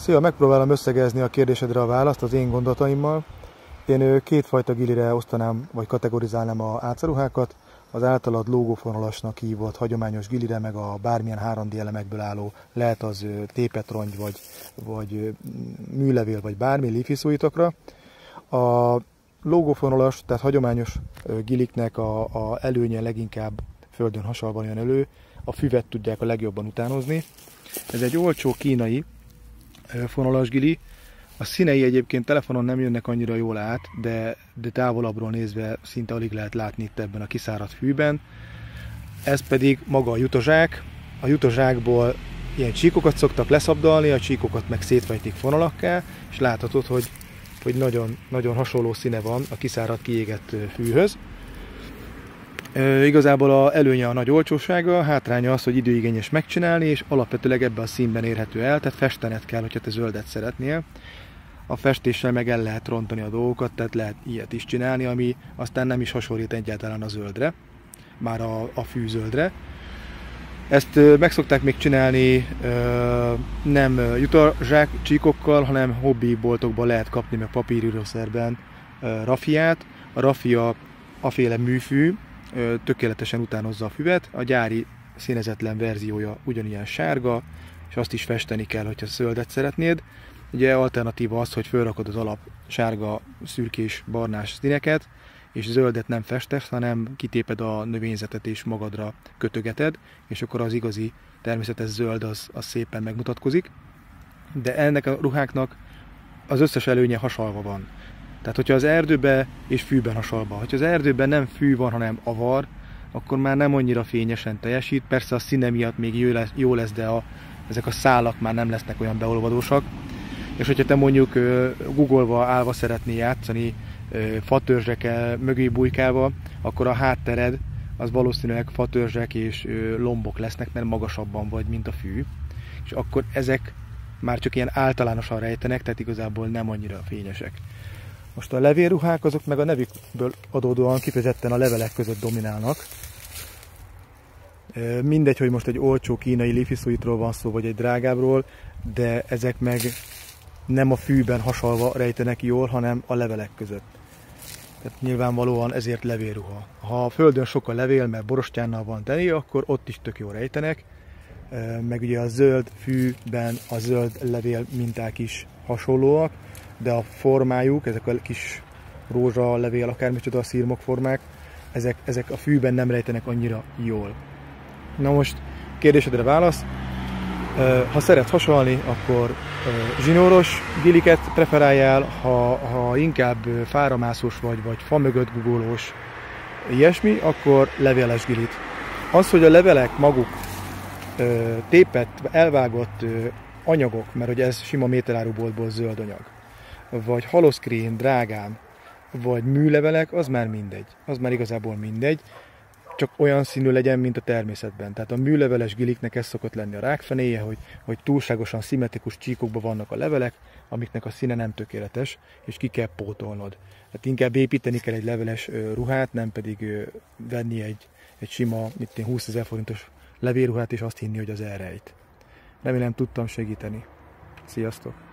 Szia, megpróbálom összegezni a kérdésedre a választ az én gondolataimmal. Én kétfajta gilire osztanám, vagy kategorizálnám a ácaruhákat. Az általad lógófonalasnak hívott hagyományos gilire, meg a bármilyen 3D elemekből álló, lehet az tépetrongy, vagy, vagy műlevél, vagy bármi lifiszújitokra. A lógófonalas, tehát hagyományos giliknek a, a előnye leginkább földön hasalban jön elő, a füvet tudják a legjobban utánozni. Ez egy olcsó kínai fonalas gili. A színei egyébként telefonon nem jönnek annyira jól át, de, de távolabbról nézve szinte alig lehet látni itt ebben a kiszáradt fűben. Ez pedig maga a jutozsák. A jutozsákból ilyen csíkokat szoktak leszabdalni, a csíkokat meg szétfejtik fonalakká, és láthatod, hogy, hogy nagyon, nagyon hasonló színe van a kiszáradt, kiégett fűhöz. E, igazából a előnye a nagy olcsósága, hátránya az, hogy időigényes megcsinálni, és alapvetőleg ebben a színben érhető el, tehát festenet kell, hogyha te zöldet szeretnél. A festéssel meg el lehet rontani a dolgokat, tehát lehet ilyet is csinálni, ami aztán nem is hasonlít egyáltalán a zöldre, már a, a fűzöldre. Ezt meg szokták még csinálni nem jutazsák csíkokkal, hanem hobbi boltokban lehet kapni, meg papírírószerben rafiát. A rafia aféle műfű, tökéletesen utánozza a füvet, a gyári színezetlen verziója ugyanilyen sárga, és azt is festeni kell, hogyha zöldet szeretnéd. Ugye alternatíva az, hogy felrakod az alap sárga, szürkés, barnás színeket, és zöldet nem festesz, hanem kitéped a növényzetet és magadra kötögeted, és akkor az igazi természetes zöld az, az szépen megmutatkozik. De ennek a ruháknak az összes előnye hasalva van. Tehát, hogyha az erdőbe és fűben hasalva, hogyha az erdőben nem fű van, hanem avar, akkor már nem annyira fényesen teljesít. Persze a színe miatt még jó lesz, jó lesz de a, ezek a szálak már nem lesznek olyan beolvadósak. És hogyha te mondjuk googolva állva szeretnél játszani, fatörzsek mögé bujkálva, akkor a háttered az valószínűleg fatörzsek és lombok lesznek, mert magasabban vagy, mint a fű. És akkor ezek már csak ilyen általánosan rejtenek, tehát igazából nem annyira fényesek. Most a levélruhák azok meg a nevükből adódóan kifejezetten a levelek között dominálnak. Mindegy, hogy most egy olcsó kínai lifisuitról van szó, vagy egy drágábbról, de ezek meg nem a fűben hasalva rejtenek jól, hanem a levelek között. Tehát nyilvánvalóan ezért levélruha. Ha a földön sok a levél, mert borostyánnal van teli, akkor ott is tök jó rejtenek. Meg ugye a zöld fűben a zöld levél minták is hasonlóak, de a formájuk, ezek a kis rózsa, levél, akármicsoda a szírmok formák, ezek, ezek a fűben nem rejtenek annyira jól. Na most kérdésedre válasz. Ha szeret hasalni, akkor zsinóros giliket preferáljál, ha, ha inkább fáramászós vagy, vagy fa mögött gugolós ilyesmi, akkor leveles gilit. Az, hogy a levelek maguk tépett, elvágott anyagok, mert hogy ez sima méteráruboltból zöld anyag, vagy haloszkrén, drágán, vagy műlevelek, az már mindegy. Az már igazából mindegy, csak olyan színű legyen, mint a természetben. Tehát a műleveles giliknek ez szokott lenni a rákfenéje, hogy, hogy túlságosan szimmetrikus csíkokban vannak a levelek, amiknek a színe nem tökéletes, és ki kell pótolnod. Tehát inkább építeni kell egy leveles ruhát, nem pedig venni egy, egy sima, én, 20 ezer forintos levélruhát, és azt hinni, hogy az elrejt. Remélem tudtam segíteni. Sziasztok!